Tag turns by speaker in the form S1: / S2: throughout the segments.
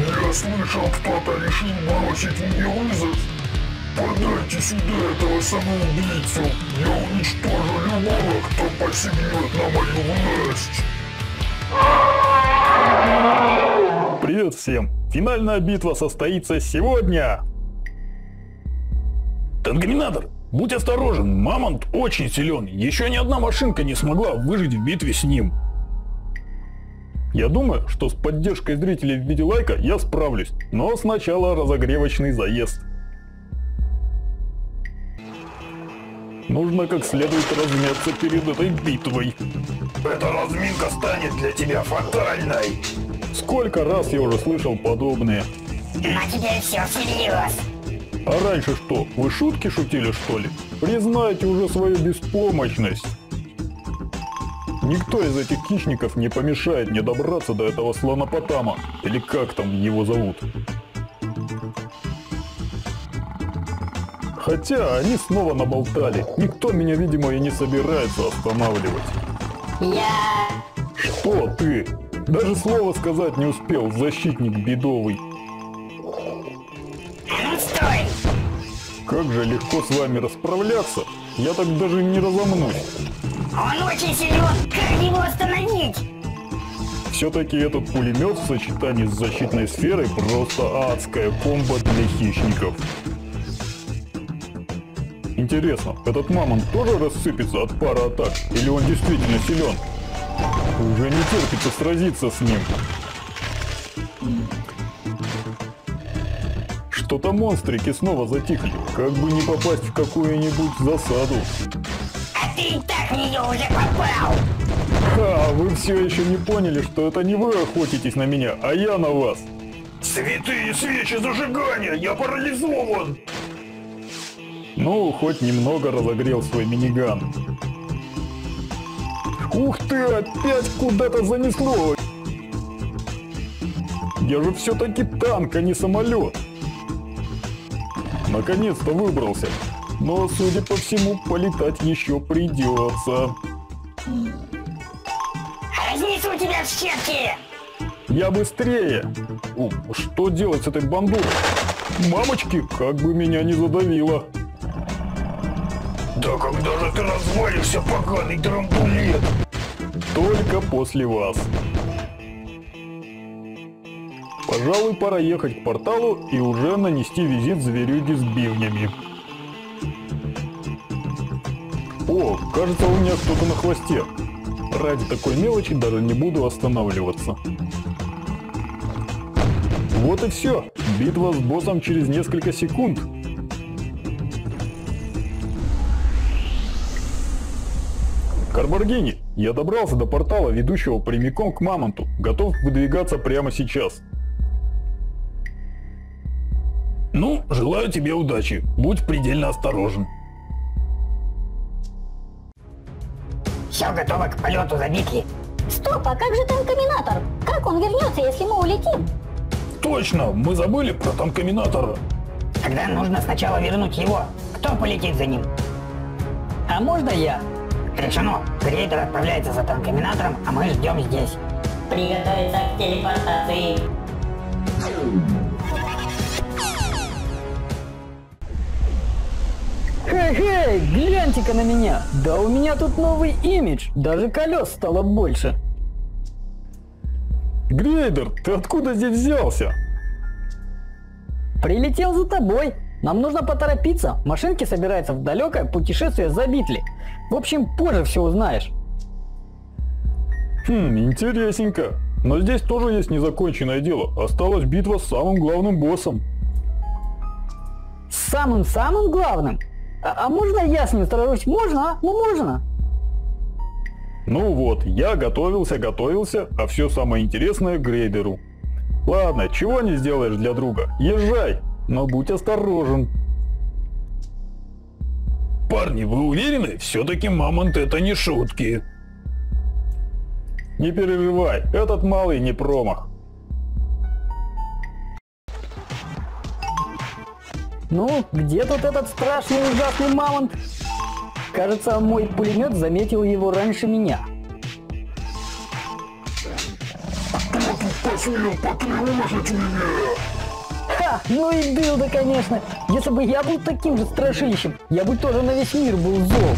S1: Я слышал, кто-то решил бросить мне вызов. Подайте сюда этого самоубийцу. Я уничтожу любого, кто посягнет на мою власть.
S2: Привет всем! Финальная битва состоится сегодня! Тангаминатор, будь осторожен, Мамонт очень силен. Еще ни одна машинка не смогла выжить в битве с ним. Я думаю, что с поддержкой зрителей в виде лайка я справлюсь, но сначала разогревочный заезд. Нужно как следует размяться перед этой битвой.
S1: Эта разминка станет для тебя фатальной.
S2: Сколько раз я уже слышал подобные.
S3: На тебе все всерьез.
S2: А раньше что, вы шутки шутили что ли? Признайте уже свою беспомощность. Никто из этих хищников не помешает мне добраться до этого слонопотама, или как там его зовут. Хотя они снова наболтали. Никто меня, видимо, и не собирается останавливать.
S3: Я...
S2: Что ты? Даже слова сказать не успел, защитник бедовый.
S3: Ну стой!
S2: Как же легко с вами расправляться, я так даже не разомнусь.
S3: Он очень силен. Как его остановить?
S2: Все-таки этот пулемет в сочетании с защитной сферой просто адская комбо для хищников. Интересно, этот мамонт тоже рассыпется от пары атак? Или он действительно силен? Уже не терпится сразиться с ним. Что-то монстрики снова затихли, как бы не попасть в какую-нибудь засаду.
S3: Нее уже попал.
S2: Ха, вы все еще не поняли, что это не вы охотитесь на меня, а я на вас.
S1: Святые свечи зажигания, я парализован.
S2: Ну, хоть немного разогрел свой миниган. Ух ты, опять куда-то занесло! Я же все-таки танк, а не самолет. Наконец-то выбрался. Но, судя по всему, полетать еще придется.
S3: Разнесу тебя в щепки.
S2: Я быстрее! О, что делать с этой бандурой? Мамочки, как бы меня не задавило.
S1: Да когда же ты развалишься, поганый трамбулет?
S2: Только после вас. Пожалуй, пора ехать к порталу и уже нанести визит зверюги с бивнями. О, кажется, у меня кто-то на хвосте. Ради такой мелочи даже не буду останавливаться. Вот и все. Битва с боссом через несколько секунд. Карбаргини, я добрался до портала, ведущего прямиком к Мамонту. Готов выдвигаться прямо сейчас. Ну, желаю тебе удачи. Будь предельно осторожен.
S3: Все готово к полету, забитли.
S4: Стоп, а как же танкоминатор? Как он вернется, если мы улетим?
S2: Точно, мы забыли про танкоминатора.
S3: Тогда нужно сначала вернуть его. Кто полетит за ним?
S5: А можно я?
S3: Решено. Грейдер отправляется за танкоминатором, а мы ждем здесь.
S4: Приготовиться к телепортации.
S5: Хей-хей, гляньте-ка на меня. Да у меня тут новый имидж. Даже колес стало больше.
S2: Грейдер, ты откуда здесь взялся?
S5: Прилетел за тобой. Нам нужно поторопиться. Машинки собираются в далекое путешествие за Битли. В общем, позже все узнаешь.
S2: Хм, интересненько. Но здесь тоже есть незаконченное дело. Осталась битва с самым главным боссом.
S5: С самым-самым главным. А, а можно я с ним сражусь? Можно, а? Ну можно.
S2: Ну вот, я готовился, готовился, а все самое интересное грейдеру. Ладно, чего не сделаешь для друга? Езжай, но будь осторожен. Парни, вы уверены? Все-таки Мамонт это не шутки. Не переживай, этот малый не промах.
S5: Ну, где тут этот страшный ужасный мамонт? Кажется, мой пулемет заметил его раньше меня. Ха, ну и дылда, конечно. Если бы я был таким же страшилищем, я бы тоже на весь мир был зол.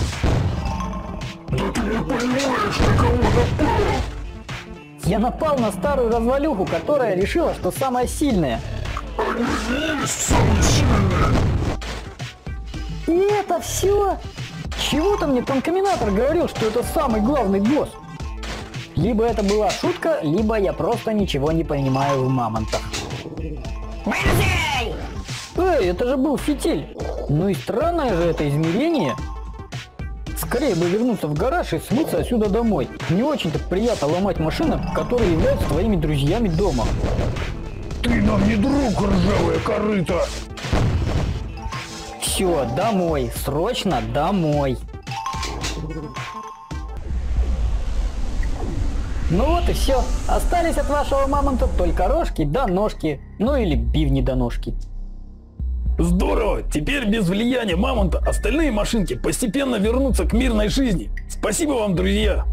S1: Да ты не понимаешь, на кого напал!
S5: Я напал на старую развалюху, которая решила, что самая сильная.
S1: И
S5: это все? Чего-то мне танкоминатор говорил, что это самый главный босс. Либо это была шутка, либо я просто ничего не понимаю в мамонтах. Эй, это же был фитиль. Ну и странное же это измерение. Скорее бы вернуться в гараж и смыться отсюда домой. Не очень-то приятно ломать машины, которые являются твоими друзьями дома.
S2: Ты нам не друг, ржавая корыта!
S5: Все, домой, срочно домой. Ну вот и все. Остались от вашего мамонта только рожки да ножки. Ну или бивни до ножки.
S2: Здорово! Теперь без влияния мамонта остальные машинки постепенно вернутся к мирной жизни. Спасибо вам, друзья!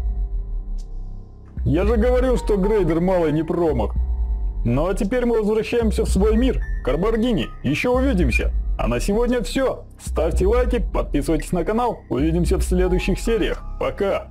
S2: Я же говорил, что грейдер малый не промах. Ну а теперь мы возвращаемся в свой мир. Карбаргини, еще увидимся. А на сегодня все. Ставьте лайки, подписывайтесь на канал. Увидимся в следующих сериях. Пока!